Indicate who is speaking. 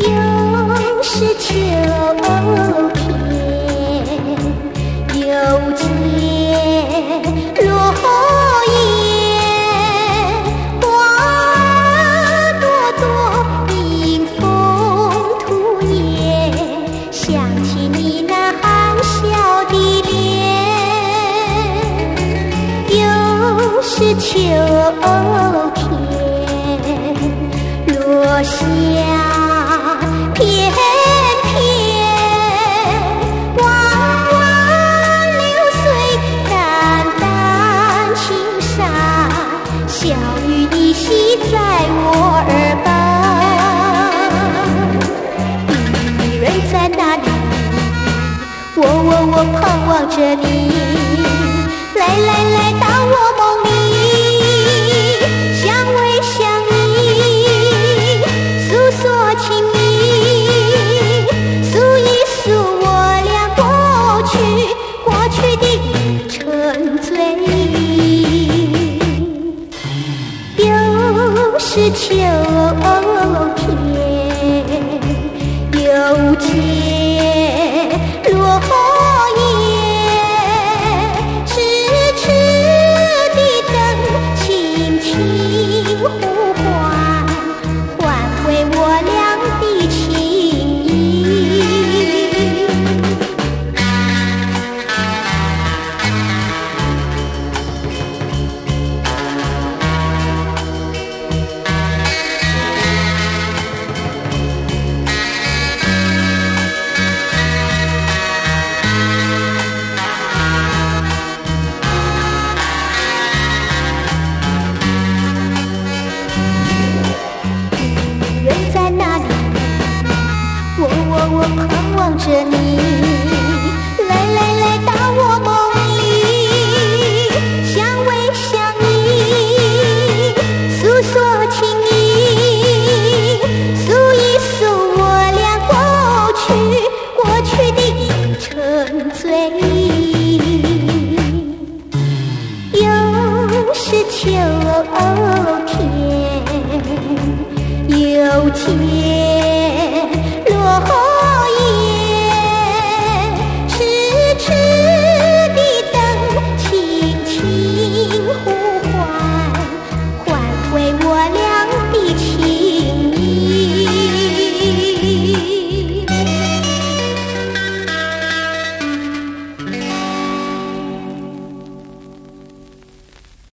Speaker 1: 又是秋。秋天落下片片，弯弯流水淡淡青山，小雨依稀在我耳畔。你人在哪里？我我我盼望着你，来来来到我梦秋天，又见人在哪里？我我我盼望着你，来来来到我梦里，相偎相依，诉说情意，诉一诉我俩过去过去的沉醉。又是秋天，秋天。